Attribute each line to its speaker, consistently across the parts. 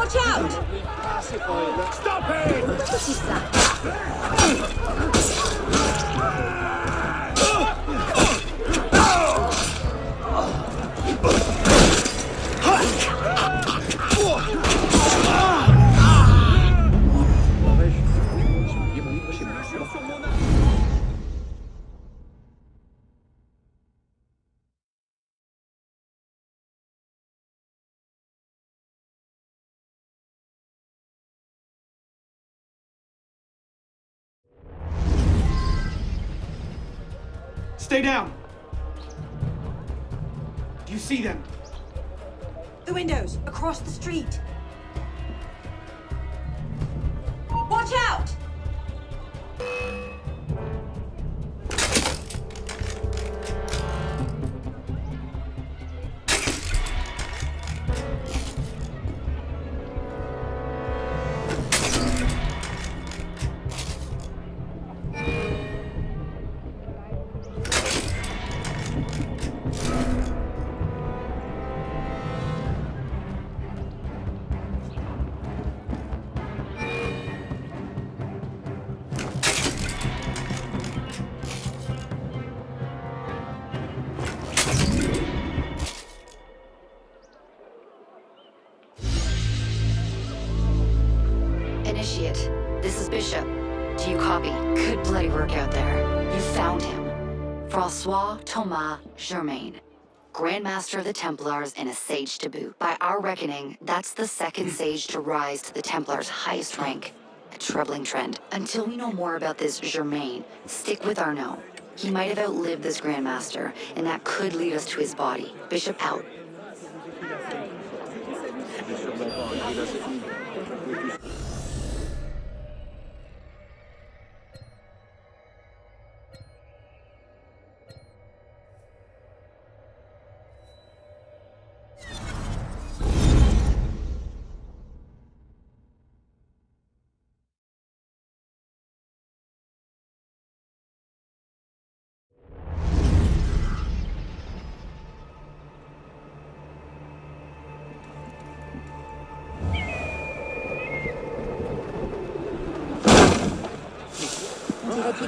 Speaker 1: Watch out!
Speaker 2: Stop it!
Speaker 1: C'est ça.
Speaker 3: Stay down! Do you see them?
Speaker 1: The windows, across the street. Watch out!
Speaker 4: Germain. Grandmaster of the Templars and a sage to boot. By our reckoning, that's the second sage to rise to the Templars' highest rank. A troubling trend. Until we know more about this Germain, stick with Arno. He might have outlived this Grandmaster, and that could lead us to his body. Bishop out.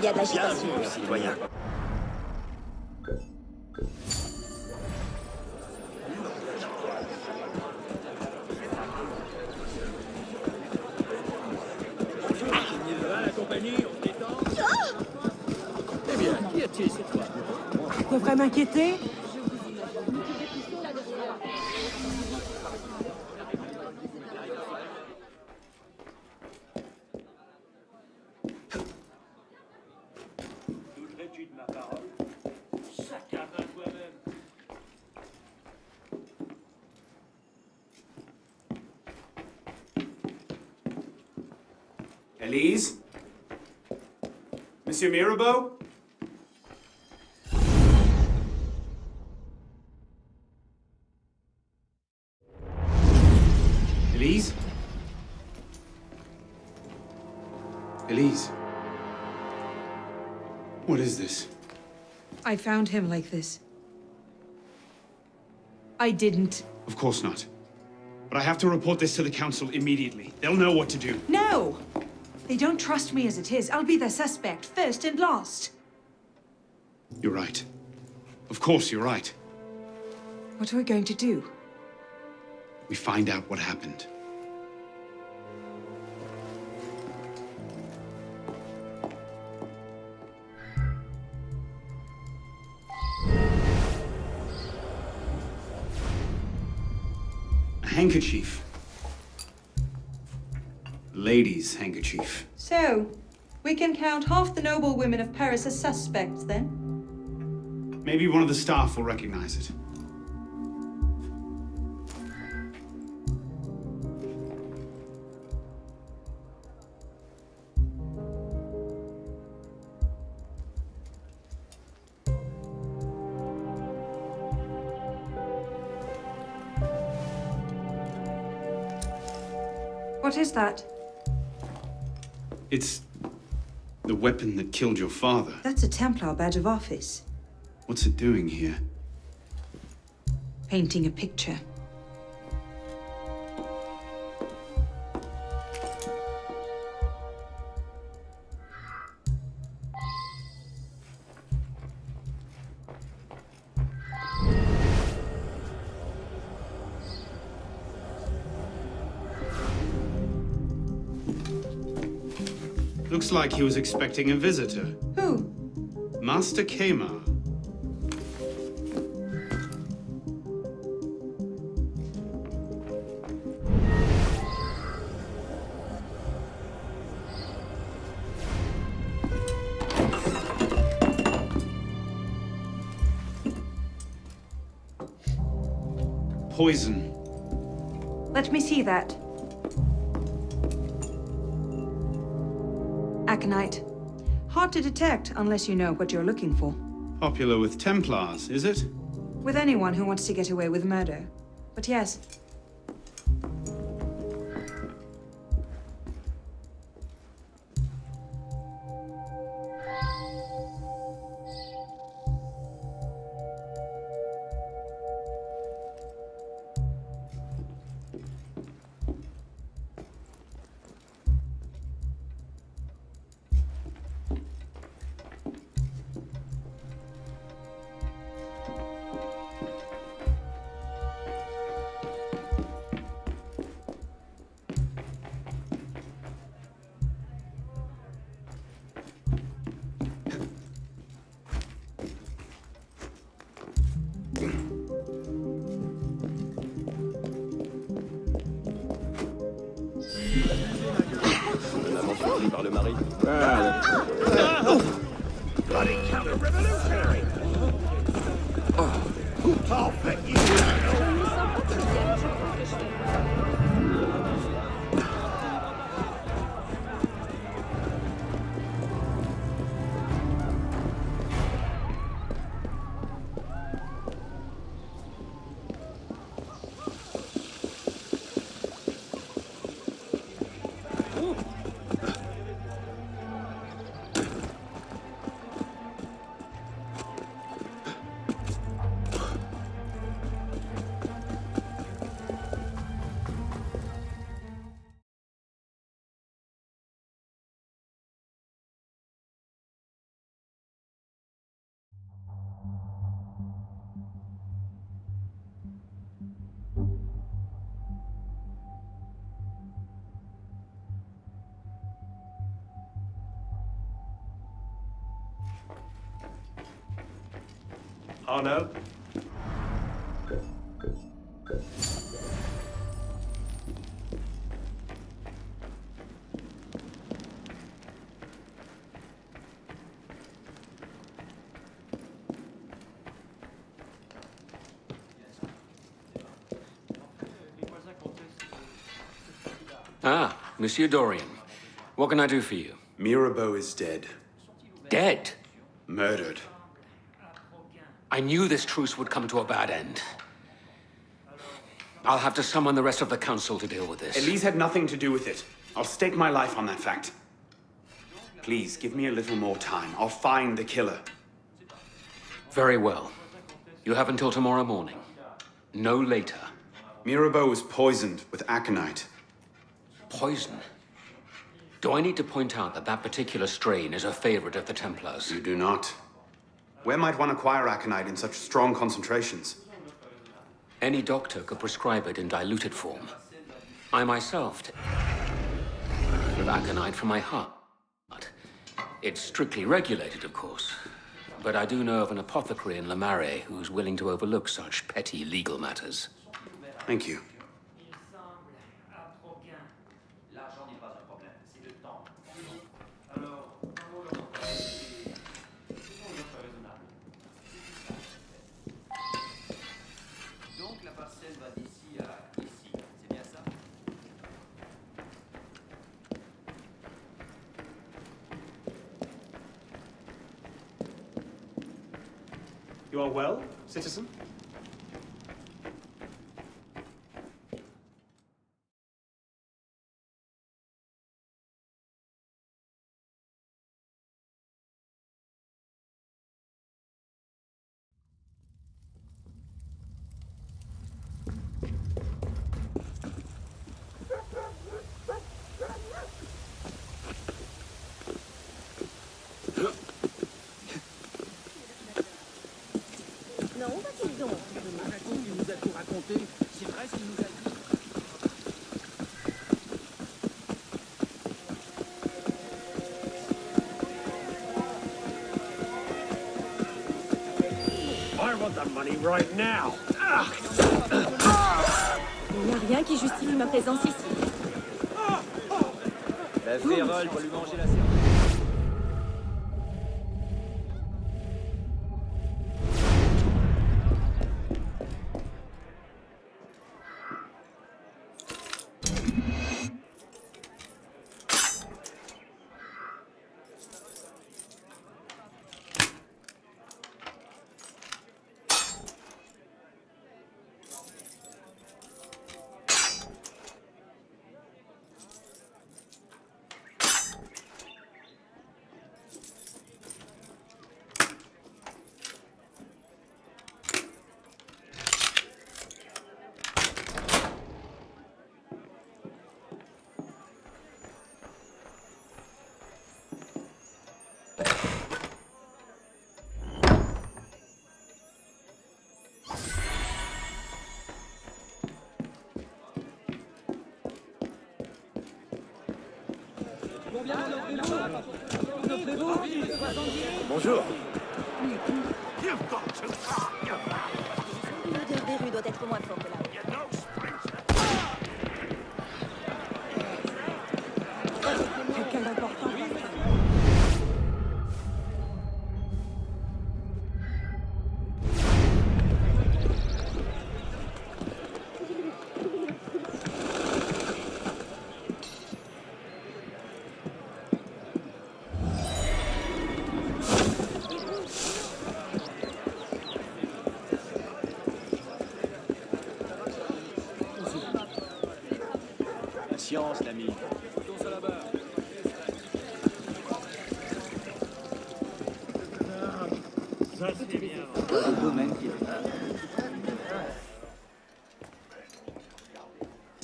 Speaker 1: il y
Speaker 3: citoyens. Monsieur Mirabeau? Elise? Elise? What is this?
Speaker 5: I found him like this. I didn't.
Speaker 3: Of course not. But I have to report this to the council immediately. They'll know what to do.
Speaker 5: No! They don't trust me as it is. I'll be their suspect, first and last.
Speaker 3: You're right. Of course, you're right.
Speaker 5: What are we going to do?
Speaker 3: We find out what happened. A handkerchief. Lady's handkerchief.
Speaker 6: So, we can count half the noble women of Paris as suspects then?
Speaker 3: Maybe one of the staff will recognize it.
Speaker 5: What is that?
Speaker 3: It's the weapon that killed your father.
Speaker 5: That's a Templar badge of office.
Speaker 3: What's it doing here?
Speaker 5: Painting a picture.
Speaker 7: Like he was expecting a visitor.
Speaker 8: Who?
Speaker 7: Master Quemar. Poison.
Speaker 5: Let me see that. Aconite. Hard to detect unless you know what you're looking for.
Speaker 7: Popular with Templars, is it?
Speaker 5: With anyone who wants to get away with murder. But yes,
Speaker 9: Arno?
Speaker 10: Ah, Monsieur Dorian. What can I do for you?
Speaker 3: Mirabeau is dead.
Speaker 10: Dead?
Speaker 3: Murdered.
Speaker 10: I knew this truce would come to a bad end. I'll have to summon the rest of the council to deal with this.
Speaker 3: Elise had nothing to do with it. I'll stake my life on that fact. Please, give me a little more time. I'll find the killer.
Speaker 10: Very well. You have until tomorrow morning. No later.
Speaker 3: Mirabeau was poisoned with aconite.
Speaker 10: Poison? Do I need to point out that that particular strain is a favorite of the Templars?
Speaker 3: You do not. Where might one acquire aconite in such strong concentrations?
Speaker 10: Any doctor could prescribe it in diluted form. I myself of aconite from my heart. But it's strictly regulated, of course. But I do know of an apothecary in Le Marais who's willing to overlook such petty legal matters.
Speaker 3: Thank you.
Speaker 9: Are well, citizen?
Speaker 2: Bonjour.
Speaker 11: L'odeur des rues doit être moins forte là.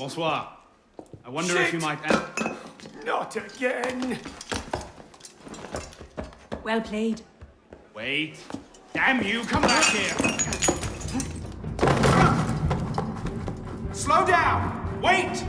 Speaker 3: Bonsoir. I wonder if you might.
Speaker 2: Not again.
Speaker 5: Well played.
Speaker 3: Wait. Damn you, come back here. Slow down. Wait.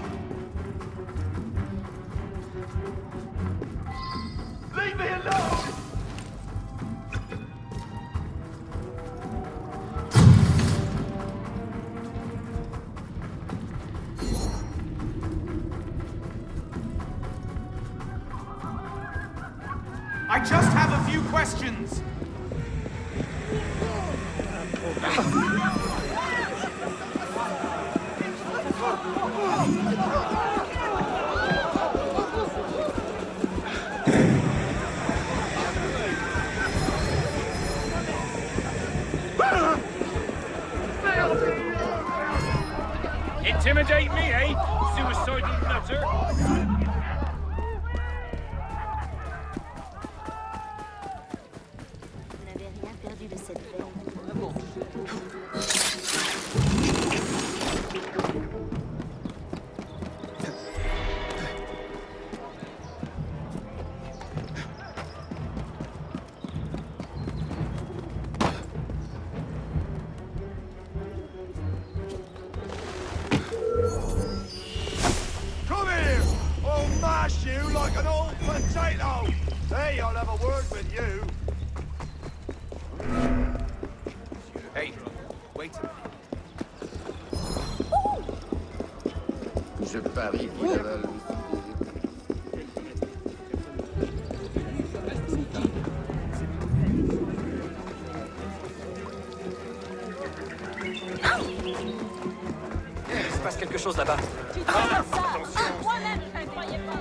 Speaker 9: Se passe quelque chose là-bas.
Speaker 11: Moi-même, je ne croyais pas.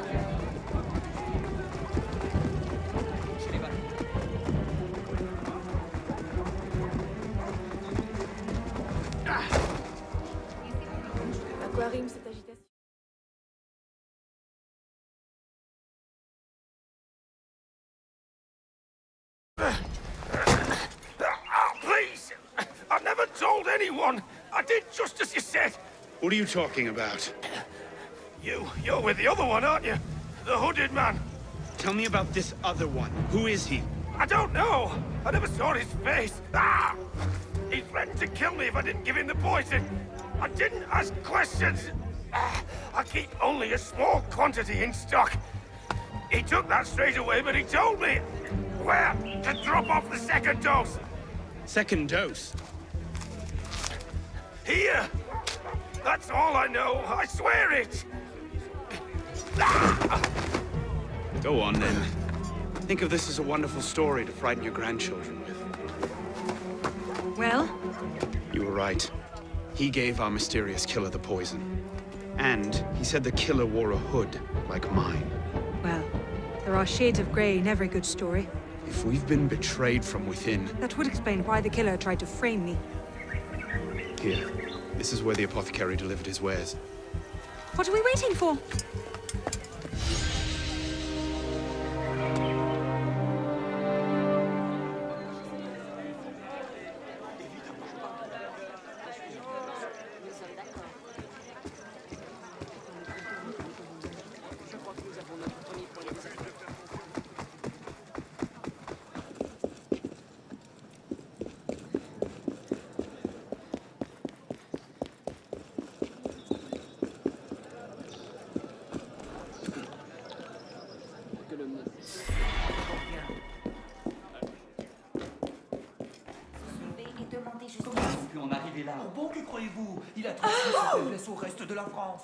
Speaker 11: À cette agitation
Speaker 2: Ah, please! I never told anyone! I did just as you said!
Speaker 3: What are you talking about?
Speaker 2: You, you're with the other one, aren't you? The hooded man.
Speaker 3: Tell me about this other one. Who is he?
Speaker 2: I don't know. I never saw his face. Ah! He threatened to kill me if I didn't give him the poison. I didn't ask questions. Ah, I keep only a small quantity in stock. He took that straight away, but he told me where to drop off the second dose.
Speaker 3: Second dose.
Speaker 2: Here! That's all I know, I swear it!
Speaker 3: Go on, then. Think of this as a wonderful story to frighten your grandchildren with.
Speaker 5: Well,
Speaker 3: You were right. He gave our mysterious killer the poison. And he said the killer wore a hood, like mine.
Speaker 5: well, there are shades of grey in every good story.
Speaker 3: If we've been betrayed from within,
Speaker 5: That would explain why the killer tried to frame me.
Speaker 3: here. This is where the apothecary delivered his wares.
Speaker 5: What are we waiting for?
Speaker 9: Au reste de la France.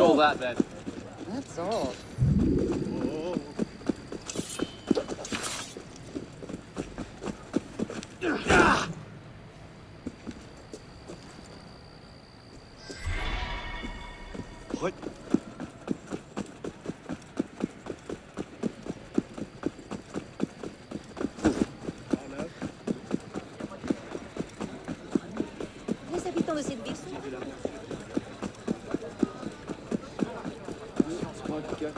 Speaker 9: All that then?
Speaker 12: That's all.
Speaker 3: What?
Speaker 12: Les habitants de cette ville sont...
Speaker 5: What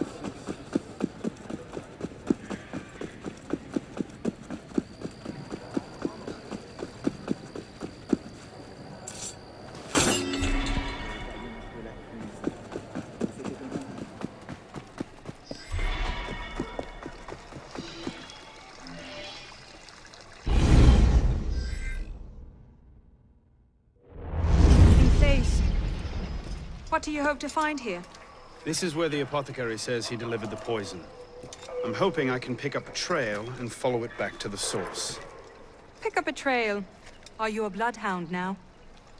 Speaker 5: do you hope to find here?
Speaker 3: This is where the apothecary says he delivered the poison. I'm hoping I can pick up a trail and follow it back to the source.
Speaker 5: Pick up a trail. Are you a bloodhound now?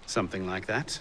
Speaker 3: Something like that.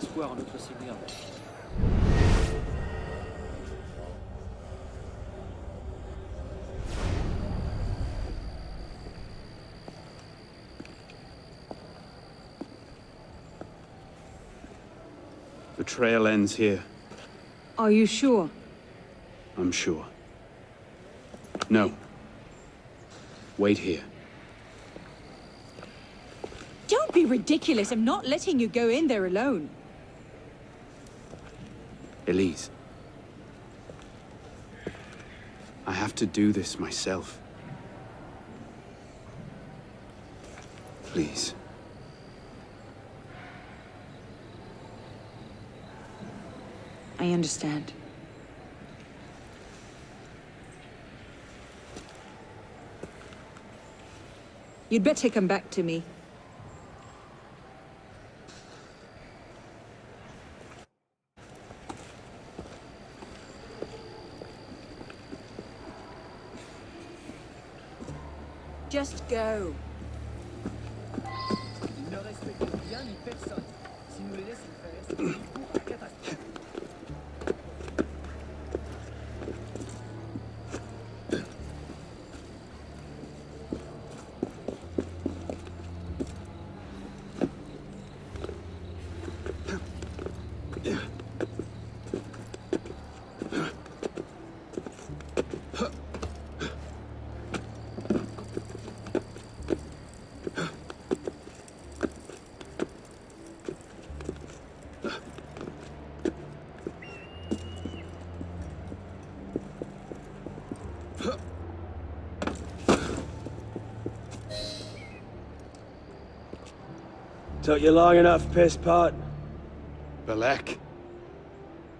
Speaker 13: Espoir en notre Seigneur.
Speaker 3: The trail ends here.
Speaker 5: Are you sure?
Speaker 3: I'm sure. No. Wait here.
Speaker 5: Don't be ridiculous. I'm not letting you go in there alone.
Speaker 3: Elise. I have to do this myself. Please.
Speaker 5: I understand. You'd better come back to me. Just go.
Speaker 14: Took you long enough, piss pot.
Speaker 3: Bellec.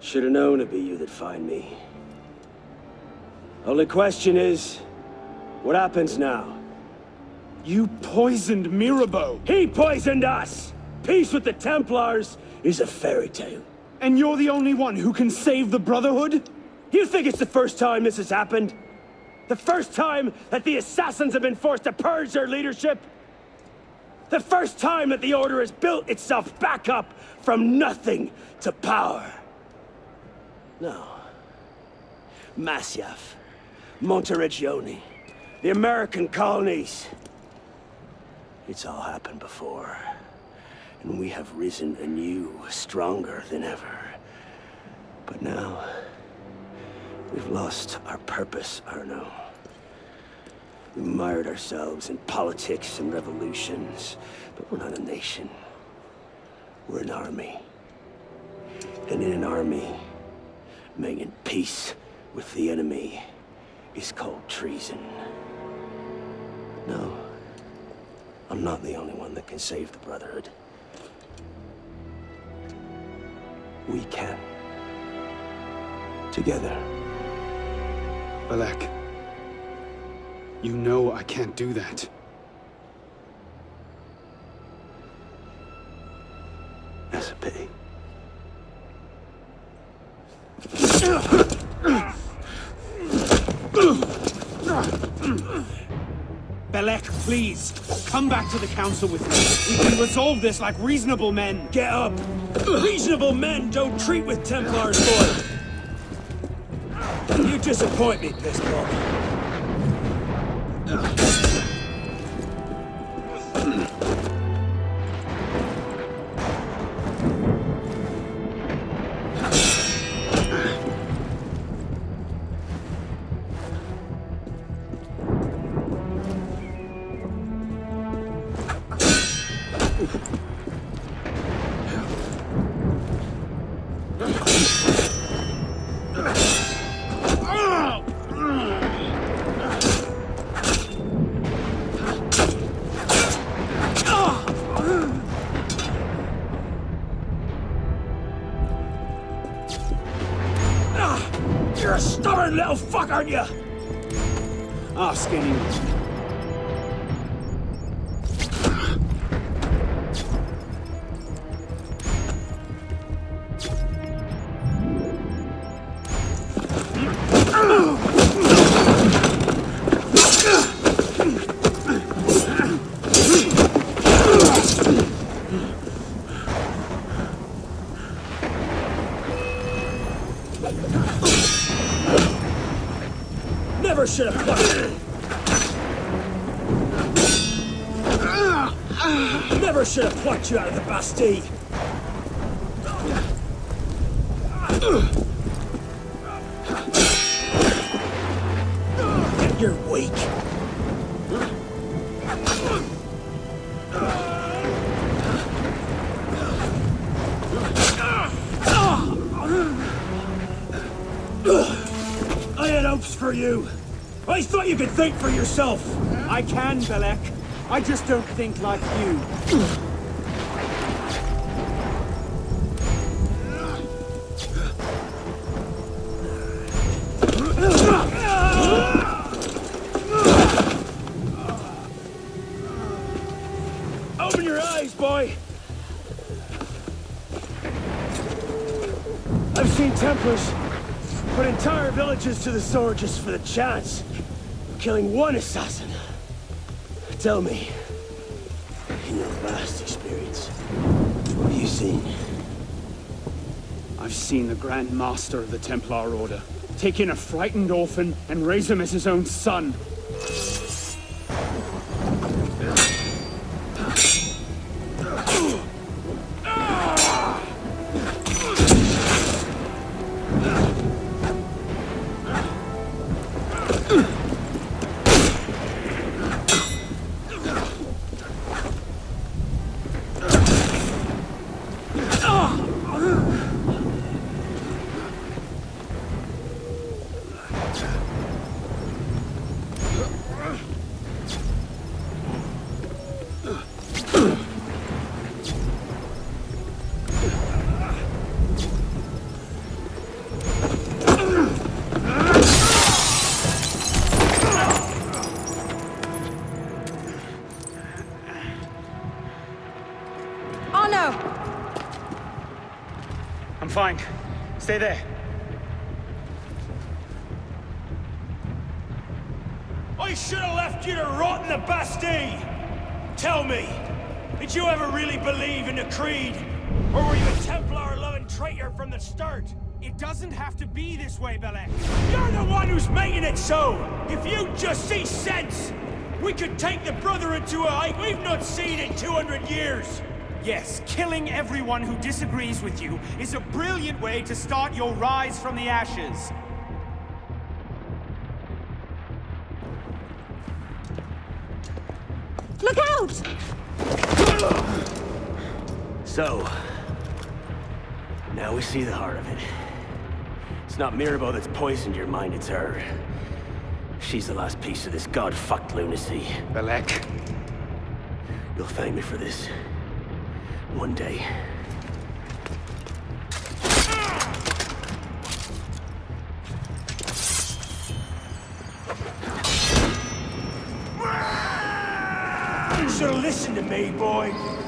Speaker 14: Should have known it'd be you that'd find me. Only question is, what happens now?
Speaker 3: You poisoned Mirabeau!
Speaker 14: He poisoned us! Peace with the Templars is a fairy tale.
Speaker 3: And you're the only one who can save the Brotherhood?
Speaker 14: You think it's the first time this has happened? The first time that the Assassins have been forced to purge their leadership? The first time that the Order has built itself back up from nothing to power? No. Masyaf, Monteriggioni, the American colonies. It's all happened before. And we have risen anew, stronger than ever. But now, we've lost our purpose, Arno. We mired ourselves in politics and revolutions, but we're not a nation. We're an army. And in an army, making peace with the enemy is called treason. No, I'm not the only one that can save the Brotherhood. We can. Together.
Speaker 3: Bellec. You know I can't do that.
Speaker 14: That's a pity.
Speaker 15: Bellec, please, come back to the council with me. We can resolve this like reasonable men.
Speaker 14: Get up! Reasonable men don't treat with Templars, boy! You disappoint me, Pistol.
Speaker 15: You're a plucked you out of the Bastille. You're weak. I had hopes for you. I thought you could think for yourself.
Speaker 3: I can, Bellec. I just don't think like you.
Speaker 15: Villages to the sword just for the chance of killing one assassin. Tell me, in your vast experience, what have you seen?
Speaker 3: I've seen the Grand Master of the Templar Order take in a frightened orphan and raise him as his own son.
Speaker 16: Fine. Stay there.
Speaker 15: I should have left you to rot in the Bastille! Tell me, did you ever really believe in the Creed? Or were you a Templar-loving traitor from the start?
Speaker 3: It doesn't have to be this way, Bellec.
Speaker 15: You're the one who's making it so! If you just see sense, we could take the Brotherhood to a height we've not seen in 200 years!
Speaker 3: Yes, killing everyone who disagrees with you is a brilliant way to start your rise from the ashes.
Speaker 17: Look out!
Speaker 15: So, now we see the heart of it. It's not Mirabeau that's poisoned your mind, it's her. She's the last piece of this god-fucked lunacy.
Speaker 14: Bellec.
Speaker 15: You'll thank me for this. One day. You should have listened to me, boy.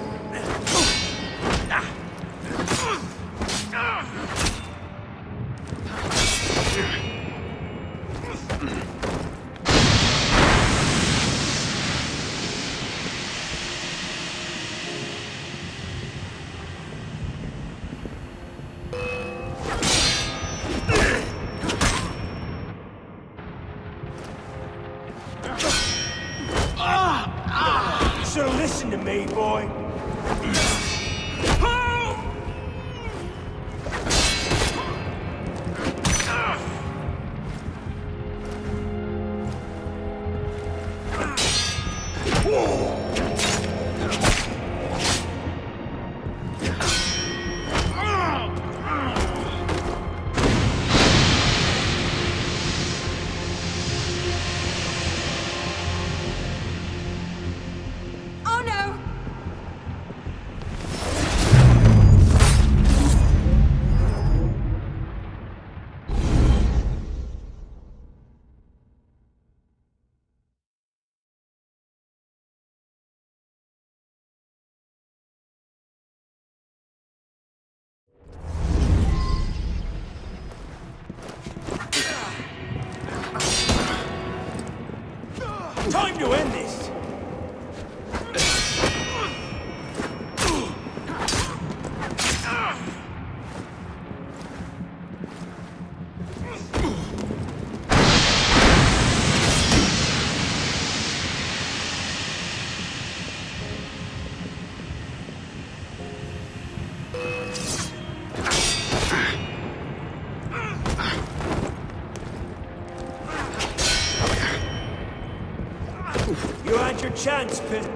Speaker 14: Chance, Pin.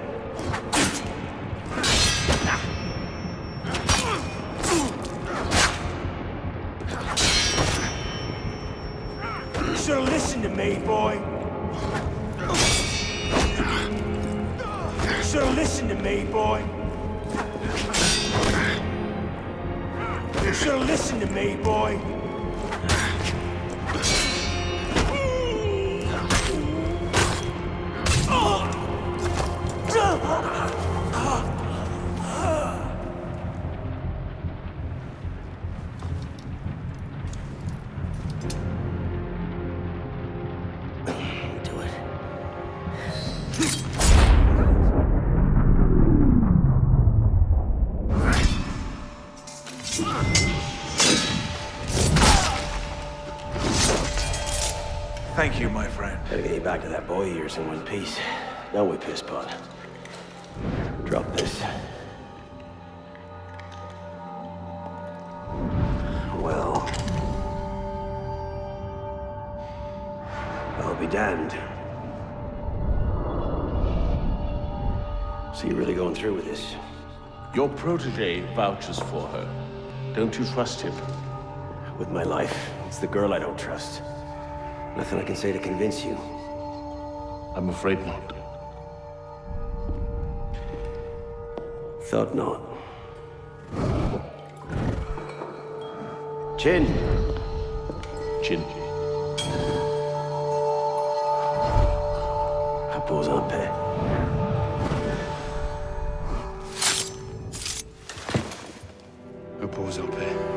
Speaker 18: Thank you, my friend.
Speaker 14: Gotta get you back to that boy of yours in one piece. Don't we, Pisspot? Drop this. Well... I'll be damned. So you're really going through with this?
Speaker 19: Your protege vouches for her. Don't you trust him?
Speaker 14: With my life. It's the girl I don't trust. Nothing I can say to convince you.
Speaker 19: I'm afraid not.
Speaker 14: Thought not. Chin.
Speaker 19: Chin.
Speaker 14: Repose en paix.
Speaker 3: Repose en paix.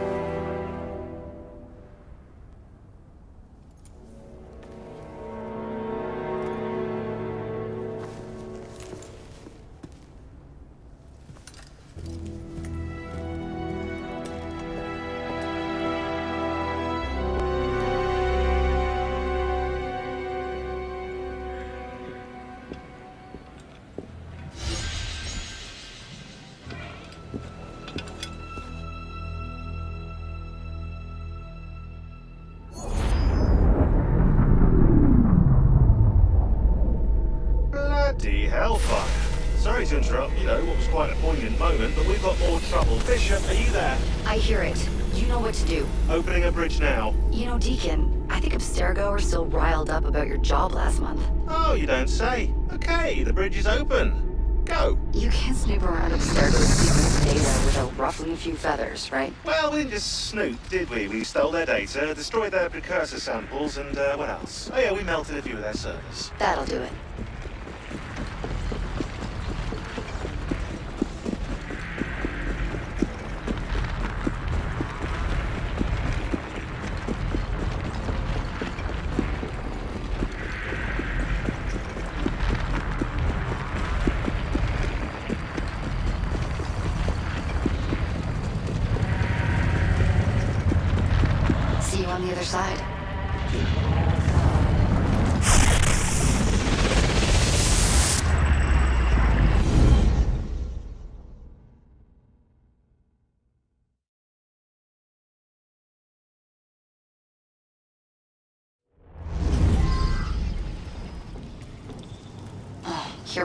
Speaker 20: There?
Speaker 4: I hear it. You know what to do.
Speaker 20: Opening a bridge now.
Speaker 4: You know, Deacon, I think Abstergo are still riled up about your job last month.
Speaker 20: Oh, you don't say. Okay, the bridge is open. Go.
Speaker 4: You can't snoop around Abstergo's secret data without ruffling a few feathers, right?
Speaker 20: Well, we didn't just snoop, did we? We stole their data, destroyed their precursor samples, and uh, what else? Oh yeah, we melted a few of their servers.
Speaker 4: That'll do it.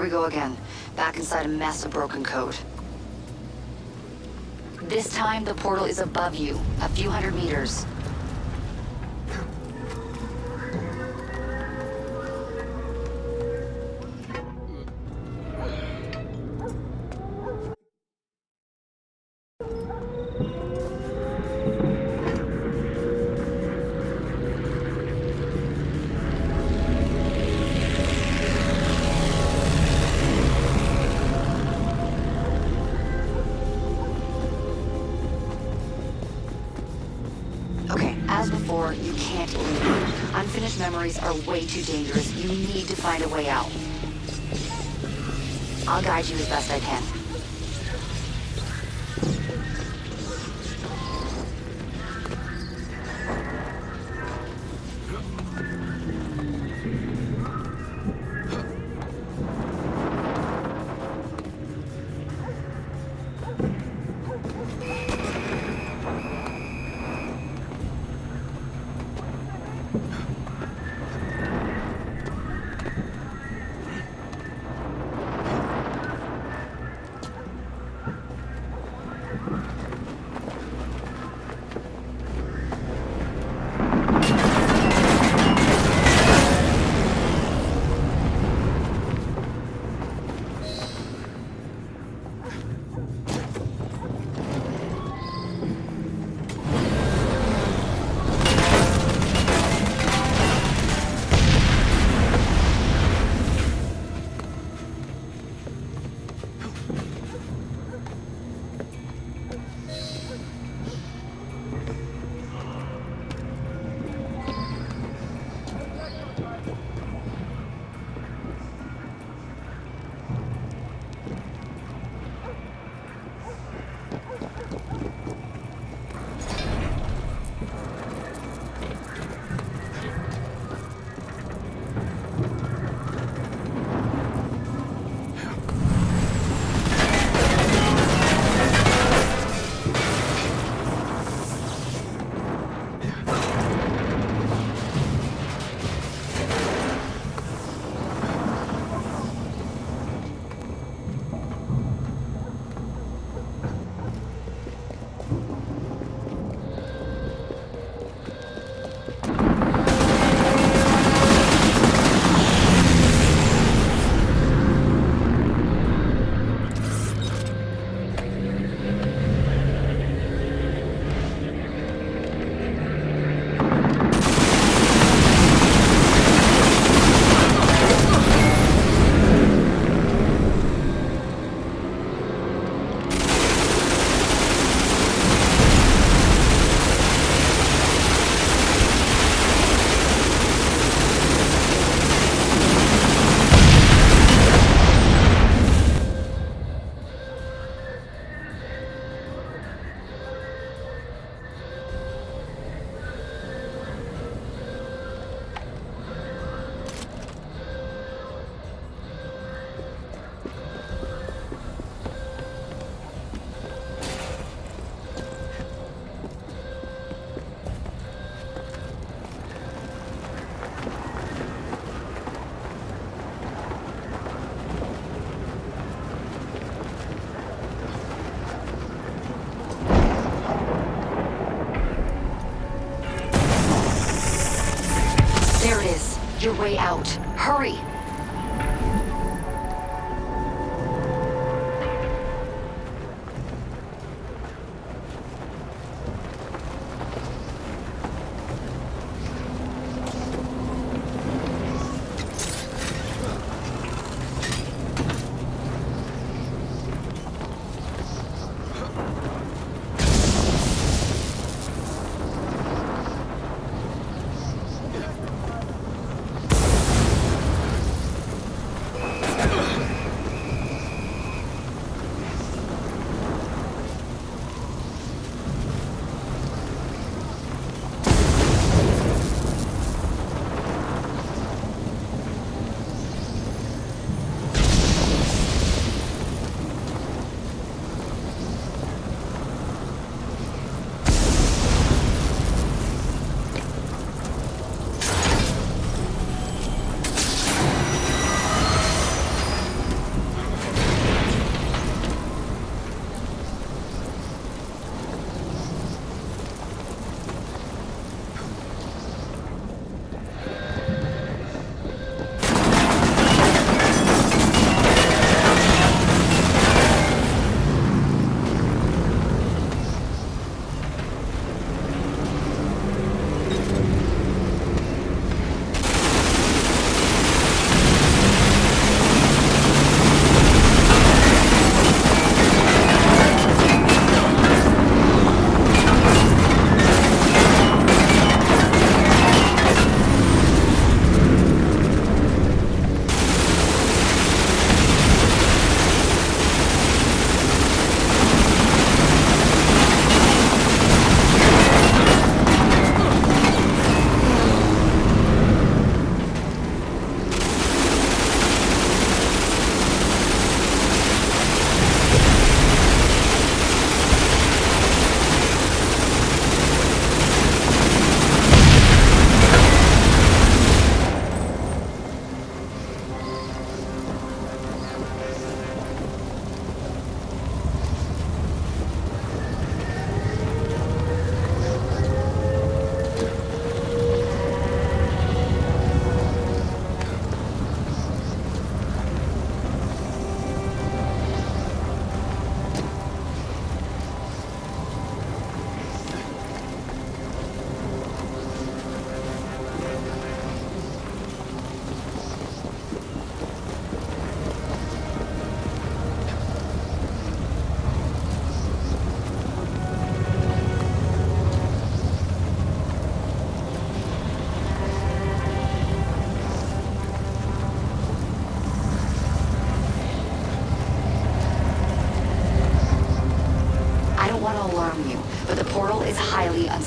Speaker 4: We go again. Back inside a mess of broken code. This time, the portal is above you, a few hundred meters. Can't leave. Unfinished memories are way too dangerous. You need to find a way out. I'll guide you as best I can.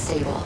Speaker 4: Highly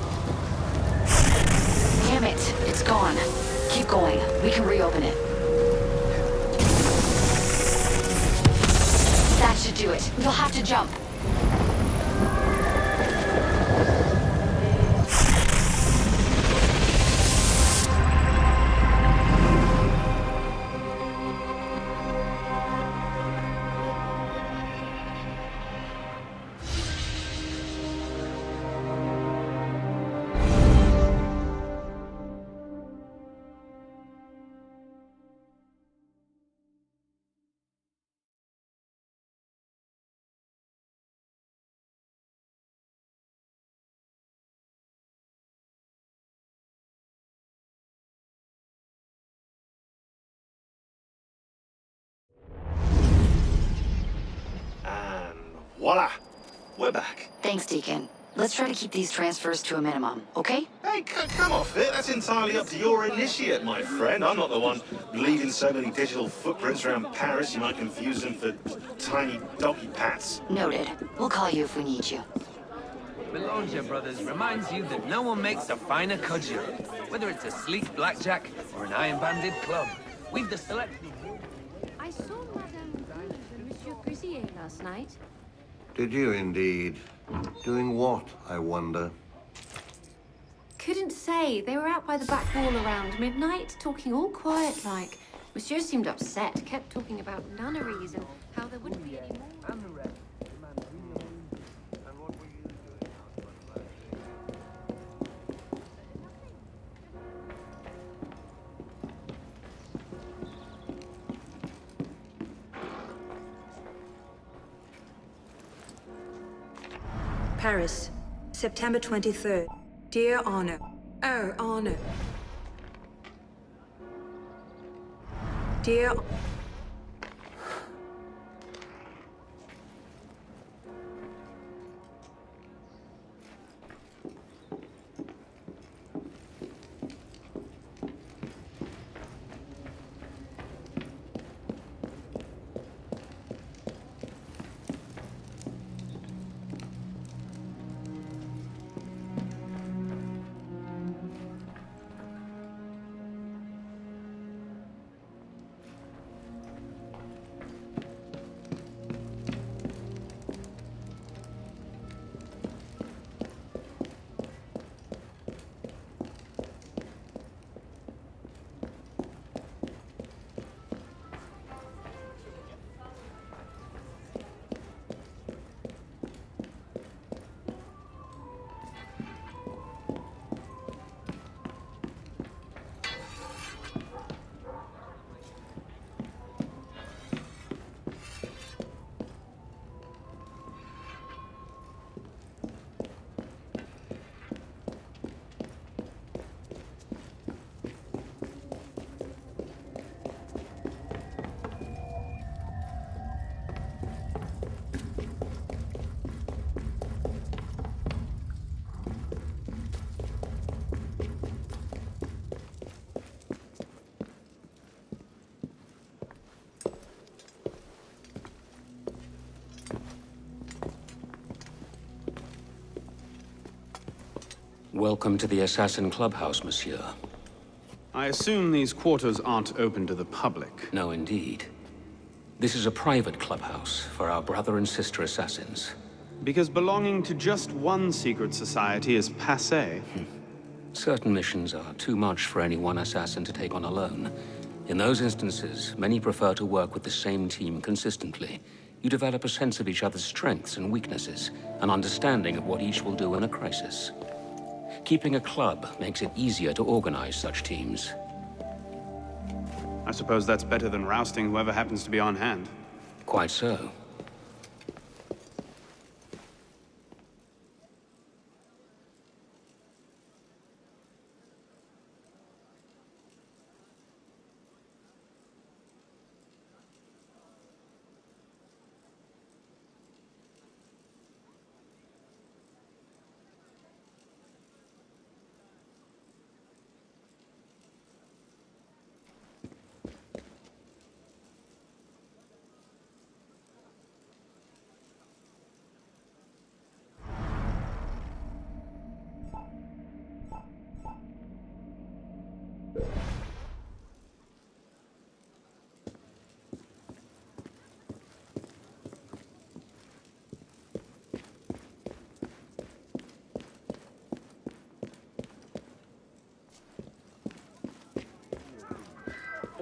Speaker 20: voila! We're back.
Speaker 4: Thanks, Deacon. Let's try to keep these transfers to a minimum, okay?
Speaker 20: Hey, come off it. That's entirely up to your initiate, my friend. I'm not the one leaving so many digital footprints around Paris you might confuse them for tiny doggy pats.
Speaker 4: Noted. We'll call you if we need you.
Speaker 13: Belongia Brothers reminds you that no one makes a finer cudgel. Whether it's a sleek blackjack or an iron-banded club, we've the selection.
Speaker 21: I saw Madame Guy and Monsieur Cuisier last night.
Speaker 22: Did you indeed? Doing what, I wonder?
Speaker 21: Couldn't say. They were out by the back wall around midnight, talking all quiet like. Monsieur seemed upset, kept talking about nunneries and how there wouldn't be any more.
Speaker 5: Paris, September 23rd. Dear Arno. Oh, Arno. Dear...
Speaker 10: Welcome to the Assassin Clubhouse, monsieur.
Speaker 3: I assume these quarters aren't open to the public.
Speaker 10: No, indeed. This is a private clubhouse for our brother and sister assassins.
Speaker 3: Because belonging to just one secret society is passé. Hmm.
Speaker 10: Certain missions are too much for any one assassin to take on alone. In those instances, many prefer to work with the same team consistently. You develop a sense of each other's strengths and weaknesses, an understanding of what each will do in a crisis. Keeping a club makes it easier to organize such teams.
Speaker 3: I suppose that's better than rousting whoever happens to be on hand.
Speaker 10: Quite so.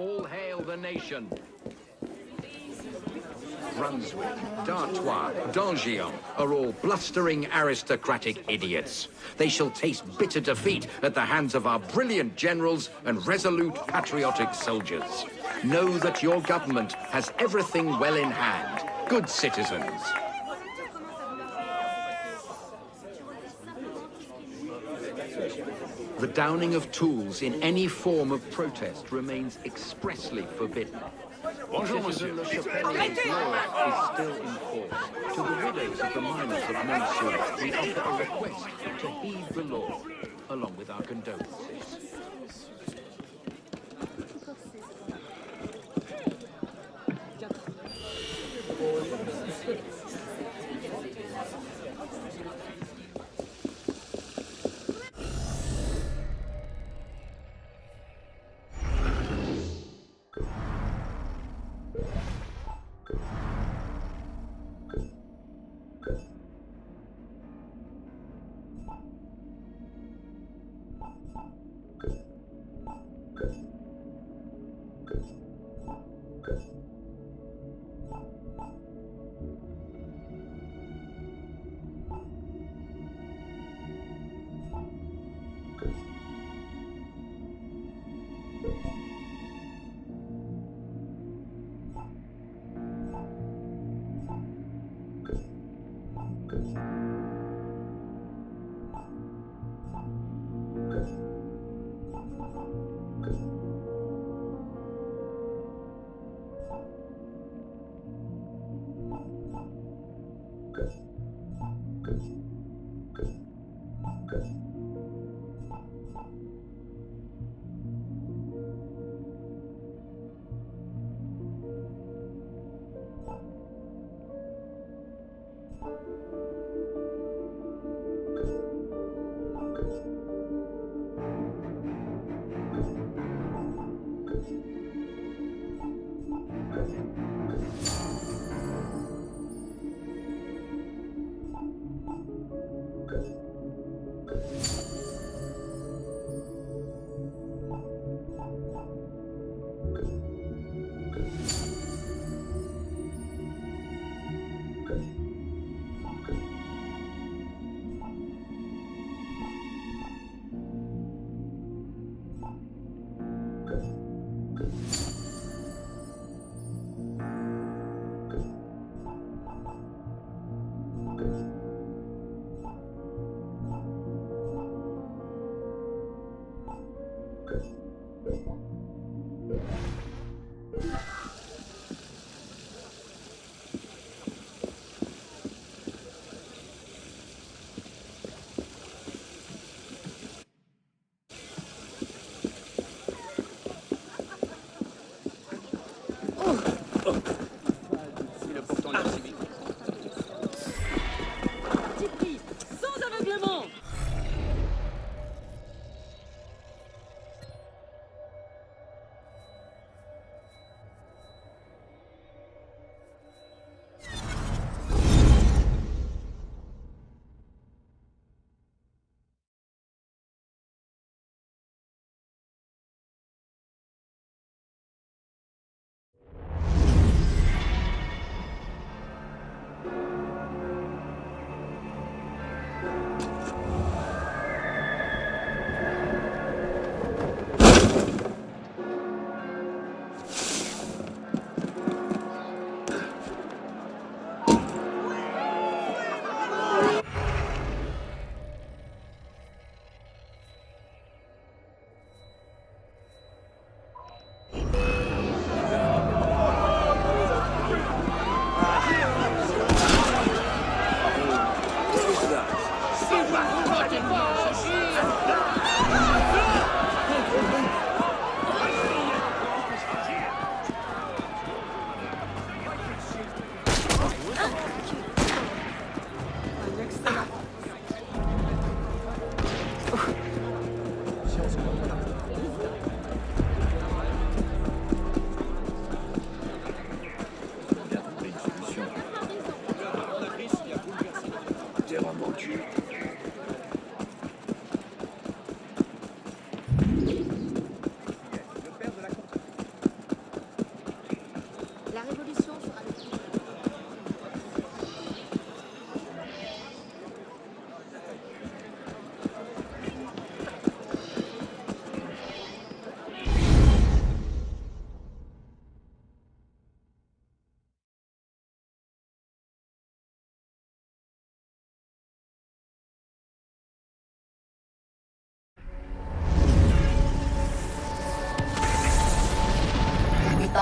Speaker 23: All hail the nation. Brunswick, D'Artois, d'Angion are all blustering aristocratic idiots. They shall taste bitter defeat at the hands of our brilliant generals and resolute patriotic soldiers. Know that your government has everything well in hand. Good citizens. The downing of tools in any form of protest remains expressly forbidden.
Speaker 24: Bonjour, monsieur.
Speaker 23: Le Chapelier's law is still in force. To the widows of the miners of Monsoon, we offer a request to heed the law, along with our condolences.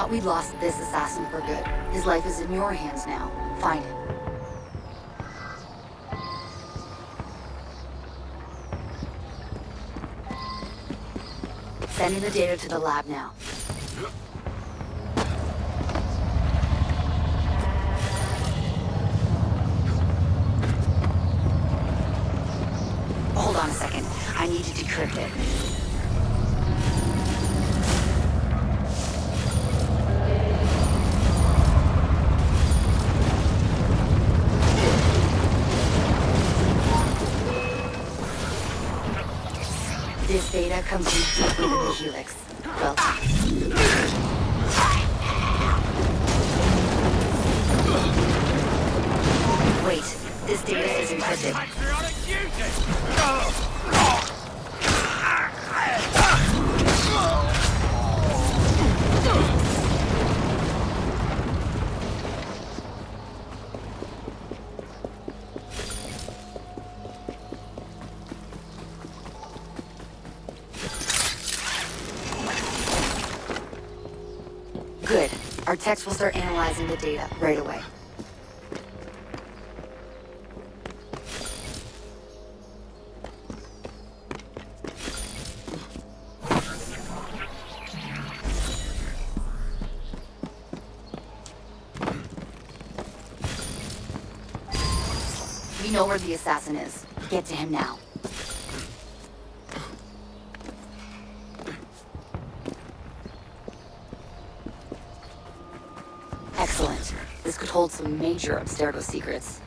Speaker 4: Thought we'd lost this assassin for good. His life is in your hands now. Find him. Sending the data to the lab now. Hold on a second. I need to decrypt it. Comes from deep within the helix. Well, wait. This data is encrypted. Techs will start analyzing the data right away. We know where the assassin is. Get to him now. Hold some major Abstergo secrets.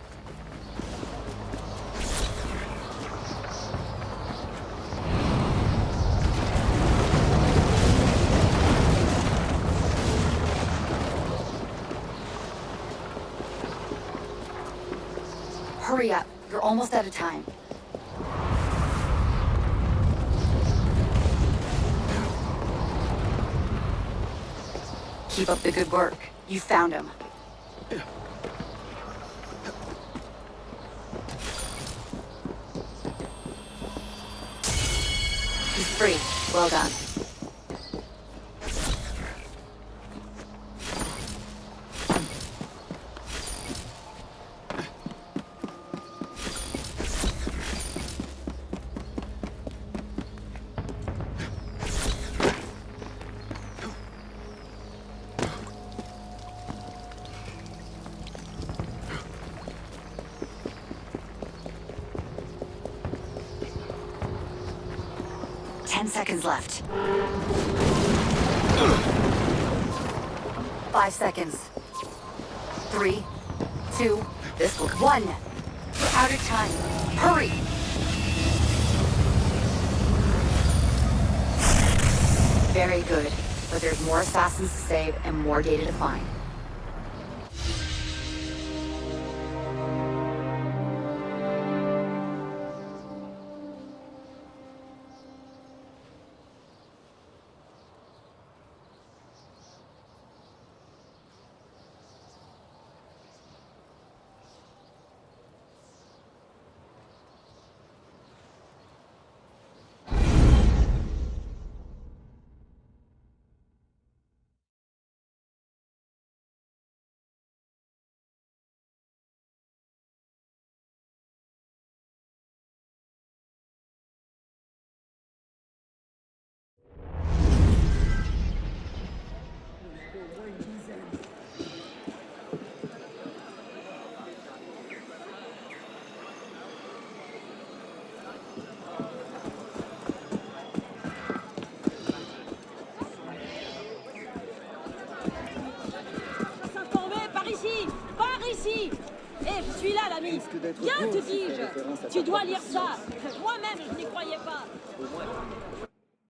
Speaker 4: Hurry up. You're almost out of time. Keep up the good work. You found him. Well done. Ten seconds left. Five seconds. Three, two, this will one. We're out of time. Hurry! Very good, but there's more assassins to save and more data to find.
Speaker 25: Viens, te dis-je. Tu dois lire ça